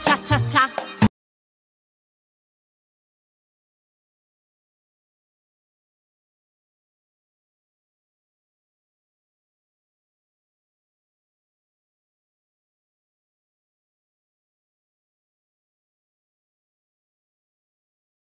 cha cha